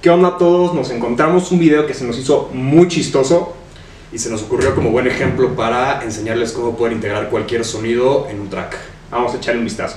¿Qué onda a todos? Nos encontramos un video que se nos hizo muy chistoso. Y se nos ocurrió como buen ejemplo para enseñarles cómo poder integrar cualquier sonido en un track. Vamos a echarle un vistazo.